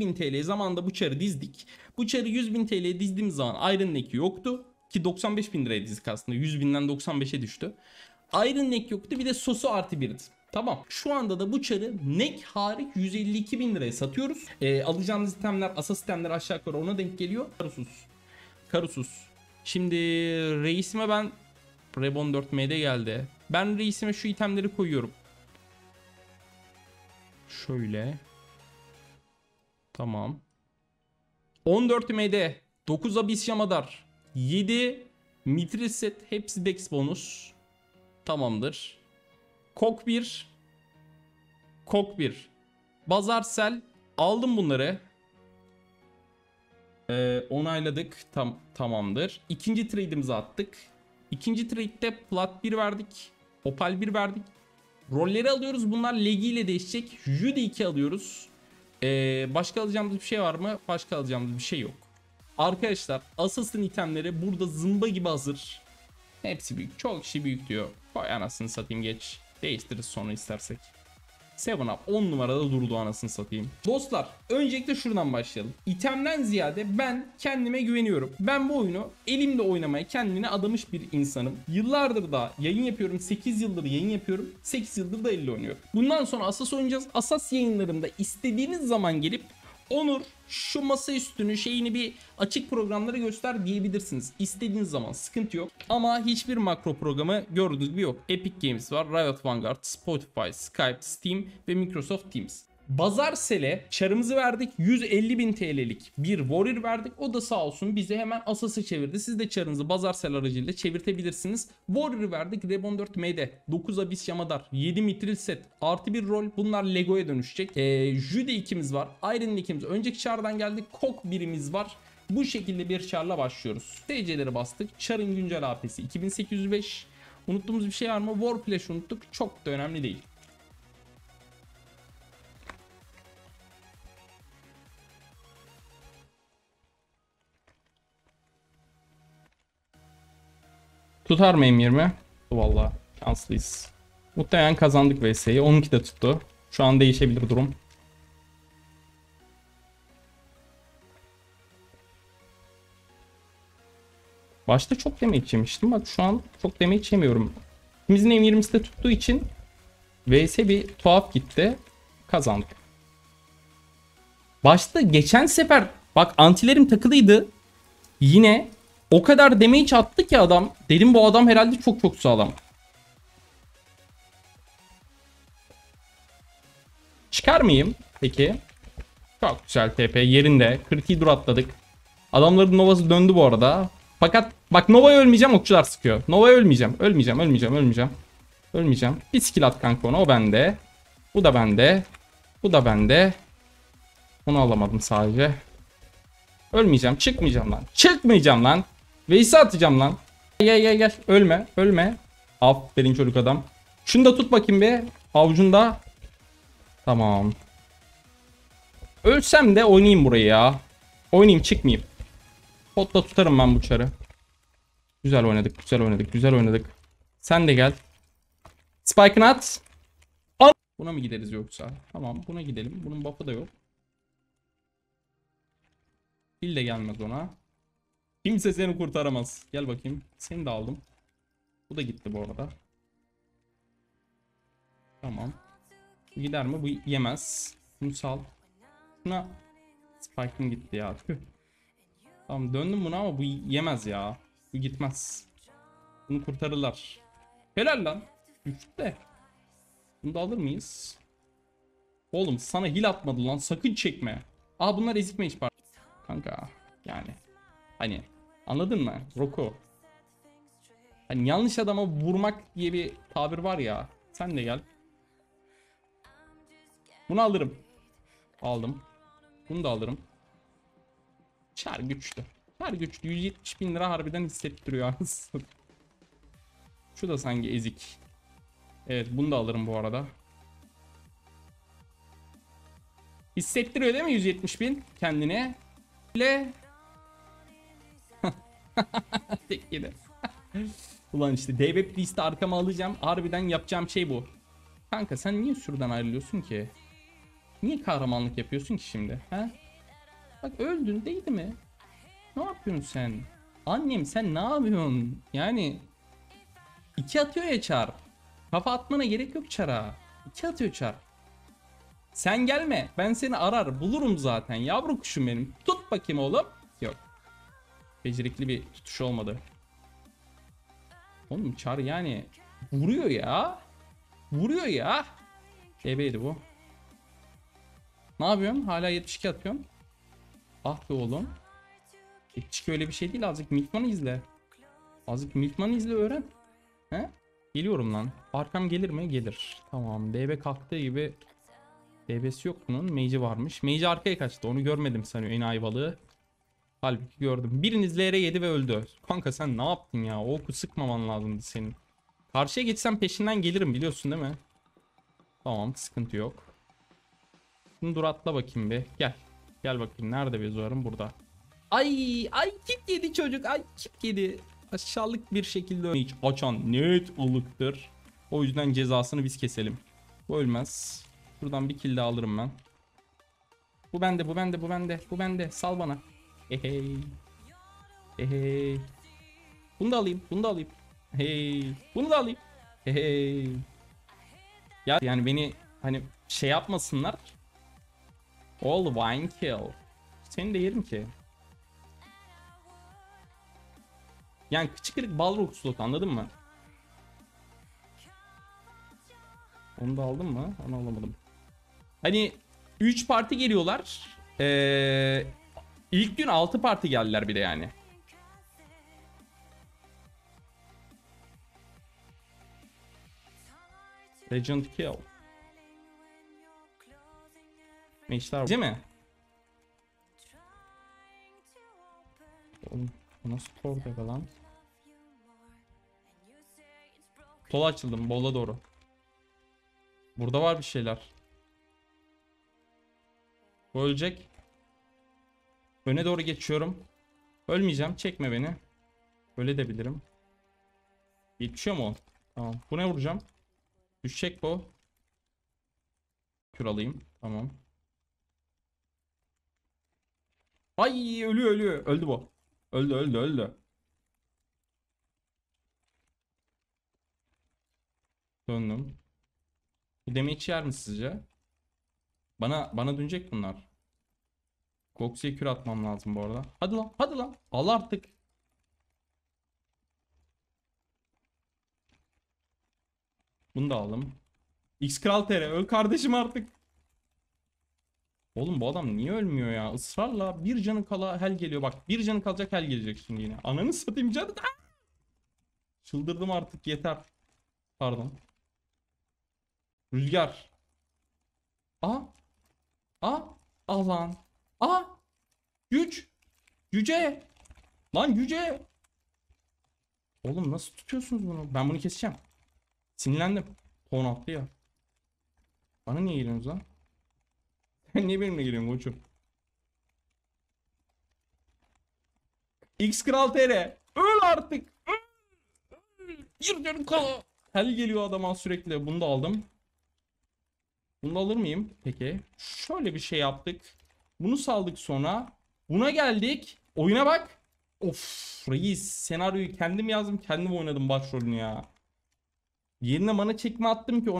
100.000 TL zamanda bu çarı dizdik. Bu çarı 100.000 TL'ye dizdiğimiz zaman Iron Neck yoktu. Ki 95.000 liraya dizdik aslında. 100.000'den 95'e düştü. Iron Neck yoktu bir de sosu artı birdi. Tamam. Şu anda da bu çarı neck hariç 152 bin liraya satıyoruz. Ee, alacağınız itemler, asa sistemleri aşağı yukarı ona denk geliyor. Karusus. Karusus. Şimdi reisime ben Rebon 4 MD geldi. Ben reisime şu itemleri koyuyorum. Şöyle. Tamam. 14 MD. 9 Abyss Yamadar. 7 Mithril set. Hepsi Dex bonus. Tamamdır. Kok 1. Kok 1. Bazarsel. Aldım bunları. Ee, onayladık. Tam tamamdır. İkinci trade'imizi attık. İkinci trade'de plat 1 verdik. Opal 1 verdik. Rolleri alıyoruz. Bunlar legiyle değişecek. Jude 2 alıyoruz. Ee, başka alacağımız bir şey var mı? Başka alacağımız bir şey yok. Arkadaşlar Assassin itemleri burada zımba gibi hazır. Hepsi büyük. Çok kişi büyük diyor. Koy anasını satayım geç. Değiştiririz sonra istersek. 7 Up 10 numarada durdu anasını satayım. Dostlar öncelikle şuradan başlayalım. İtemden ziyade ben kendime güveniyorum. Ben bu oyunu elimde oynamaya kendine adamış bir insanım. Yıllardır da yayın yapıyorum. 8 yıldır yayın yapıyorum. 8 yıldır da elle oynuyorum. Bundan sonra Asas oynayacağız. Asas yayınlarında istediğiniz zaman gelip Onur şu masa üstünü şeyini bir açık programlara göster diyebilirsiniz. İstediğiniz zaman sıkıntı yok. Ama hiçbir makro programı gördüğünüz gibi yok. Epic Games var, Riot Vanguard, Spotify, Skype, Steam ve Microsoft Teams. Bazarsel'e çarımızı verdik. 150 bin TL'lik bir Warrior verdik. O da sağ olsun bize hemen Asas'ı çevirdi. Siz de çarınızı Bazarsel aracıyla çevirtebilirsiniz. Warrior verdik. Rebon 4 MD. 9 Abyss Yamadar. 7 Mitril set. Artı bir rol. Bunlar Lego'ya dönüşecek. Ee, Jude 2'miz var. Iron 2'miz. Önceki çardan geldik. Kok birimiz var. Bu şekilde bir çarla başlıyoruz. TC'leri bastık. Çarın güncel AP'si 2805. Unuttuğumuz bir şey var mı? Warplash unuttuk. Çok da önemli değil. Tutar mı M20? Valla şanslıyız. Muhtemelen kazandık VS'yi. 12 de tuttu. Şu an değişebilir durum. Başta çok damage yemiştim. Bak şu an çok damage yemiyorum. İkimizin M20'si de tuttuğu için VS bir tuhaf gitti. Kazandık. Başta geçen sefer bak antilerim takılıydı. Yine o kadar damage attı ki adam. Dedim bu adam herhalde çok çok sağlam. Çıkar mıyım? Peki. Çok güzel TP yerinde. 42 dur atladık. Adamların Nova'sı döndü bu arada. Fakat bak Nova'ya ölmeyeceğim okçular sıkıyor. Nova'ya ölmeyeceğim. Ölmeyeceğim, ölmeyeceğim, ölmeyeceğim. Ölmeyeceğim. Bir skill at kanka ona. O bende. Bu da bende. Bu da bende. Onu alamadım sadece. Ölmeyeceğim. Çıkmayacağım lan. Çıkmayacağım lan. Veys'i atacağım lan. Gel gel gel. Ölme. Ölme. Aferin çocuk adam. Şunu da tut bakayım be. Avucunda. Tamam. Ölsem de oynayayım burayı ya. Oynayayım çıkmayayım. Potla tutarım ben bu çarı. Güzel oynadık. Güzel oynadık. Güzel oynadık. Sen de gel. Spike'ını at. Al. Buna mı gideriz yoksa? Tamam buna gidelim. Bunun buff'ı da yok. Bil de gelmez ona. Kimse seni kurtaramaz. Gel bakayım. Seni de aldım. Bu da gitti bu arada. Tamam. Bu gider mi? Bu yemez. Bunu sal. Şuna Spike'ın gitti ya. Tüh. Tamam döndüm buna ama bu yemez ya. Bu gitmez. Bunu kurtarırlar. Helal lan. Güçlü de. Bunu da alır mıyız? Oğlum sana hil atmadı lan. Sakın çekme. Aa bunlar ezik mage var. Kanka yani. Hani anladın mı? Roku. Hani yanlış adama vurmak diye bir tabir var ya. Sen de gel. Bunu alırım. Aldım. Bunu da alırım. Çar güçlü. Çar güçlü. 170 bin lira harbiden hissettiriyor aslında. Şu da sanki ezik. Evet bunu da alırım bu arada. Hissettiriyor değil mi 170 bin kendine? Le. Tek yedi. Ulan işte DB Priest'i arkama alacağım. Harbiden yapacağım şey bu. Kanka sen niye sürüden ayrılıyorsun ki? Niye kahramanlık yapıyorsun ki şimdi? He? Bak öldün değdi mi? Ne yapıyorsun sen? Annem sen ne yapıyorsun? Yani iki atıyor ya çar. Kafa atmana gerek yok çara. İki atıyor çar. Sen gelme. Ben seni arar bulurum zaten. Yavru kuşum benim. Tut bakayım oğlum. Yok. Becerikli bir tutuş olmadı. Oğlum çar yani vuruyor ya. Vuruyor ya. DB'ydi bu. Ne yapıyorsun? Hala 72 atıyorsun. Ah be oğlum. 72 öyle bir şey değil. Azıcık Milkman'ı izle. Azıcık Milkman'ı izle öğren. He? Geliyorum lan. Arkam gelir mi? Gelir. Tamam. DB kalktığı gibi DB'si yok bunun. Mage'i varmış. Mage arkaya kaçtı. Onu görmedim sanıyor enayi balığı. Halbuki gördüm. Biriniz LR yedi ve öldü. Kanka sen ne yaptın ya? O oku sıkmaman lazımdı senin. Karşıya geçsem peşinden gelirim biliyorsun değil mi? Tamam sıkıntı yok. Şimdi dur atla bakayım bir. Gel. Gel bakayım. Nerede bezuarım? Burada. Ay ay kit yedi çocuk. Ay kit yedi. Aşağılık bir şekilde hiç açan net ılıktır. O yüzden cezasını biz keselim. Bu ölmez. Buradan bir kill alırım ben. Bu bende, bu bende, bu bende, bu bende. Sal bana. Hey. Hey. Bunu da alayım, bunu da alayım. Hey. Bunu da alayım. Hey. Ya yani beni hani şey yapmasınlar. All wine kill. Seni de yerim ki. Yani kıçı kırık bal slot anladın mı? Onu da aldım mı? Onu alamadım. Hani 3 parti geliyorlar. Ee, ilk gün 6 parti geldiler bir de yani. Legend Kill. Meşler değil mi? Bu nasıl torda lan? Sola açıldım bola doğru. Burada var bir şeyler. Bu ölecek. Öne doğru geçiyorum. Ölmeyeceğim. Çekme beni. Öyle de bilirim. Yetişiyor mu? Tamam. Bu ne vuracağım? Düşecek bu. Kür alayım. Tamam. Ay ölüyor ölüyor. Öldü bu. Öldü öldü öldü. Döndüm. Bu damage yer mi sizce? Bana bana dönecek bunlar. Goxy'ye kür atmam lazım bu arada. Hadi lan hadi lan. Al artık. Bunu da aldım. X Kral TR öl kardeşim artık. Oğlum bu adam niye ölmüyor ya? Israrla bir canı kala hel geliyor. Bak bir canı kalacak hel gelecek şimdi yine. Ananı satayım canı da. Çıldırdım artık yeter. Pardon. Rüzgar. A. A. Al lan. A. Güç. Yüce. Lan yüce. Oğlum nasıl tutuyorsunuz bunu? Ben bunu keseceğim. Sinirlendim. Ton attı ya. Bana niye geliyorsunuz lan? Sen niye benimle geliyorsun koçum? X Kral TR. Öl artık. Canım kala. Hel geliyor adama sürekli. Bunu da aldım. Bunu da alır mıyım? Peki. Şöyle bir şey yaptık. Bunu saldık sonra. Buna geldik. Oyuna bak. Of reis senaryoyu kendim yazdım kendim oynadım başrolünü ya. Yerine mana çekme attım ki